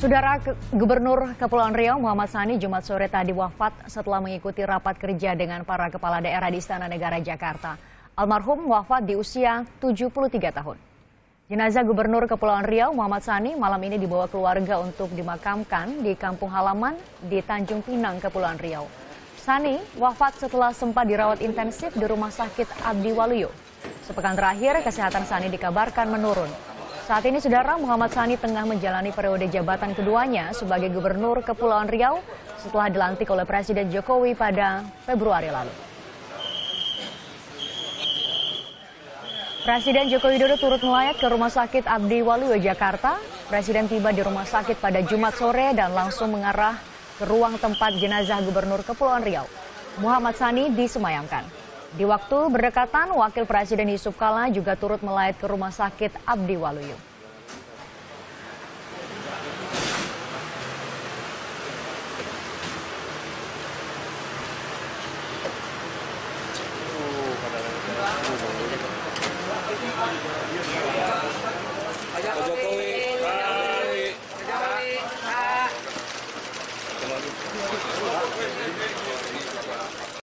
Saudara Gubernur Kepulauan Riau Muhammad Sani Jumat sore tadi wafat setelah mengikuti rapat kerja dengan para kepala daerah di Istana Negara Jakarta. Almarhum wafat di usia 73 tahun. Jenazah Gubernur Kepulauan Riau Muhammad Sani malam ini dibawa keluarga untuk dimakamkan di kampung halaman di Tanjung Pinang, Kepulauan Riau. Sani wafat setelah sempat dirawat intensif di Rumah Sakit Abdi Waluyo. Sepekan terakhir, kesehatan Sani dikabarkan menurun. Saat ini saudara Muhammad Sani tengah menjalani periode jabatan keduanya sebagai Gubernur Kepulauan Riau setelah dilantik oleh Presiden Jokowi pada Februari lalu. Presiden Joko Widodo turut melayat ke Rumah Sakit Abdi Waluyo, Jakarta. Presiden tiba di rumah sakit pada Jumat sore dan langsung mengarah ke ruang tempat jenazah Gubernur Kepulauan Riau. Muhammad Sani disemayamkan. Di waktu berdekatan, Wakil Presiden Yusuf Kala juga turut melayat ke Rumah Sakit Abdi Waluyo. Pak Jokowi. Baik. Pak Jokowi.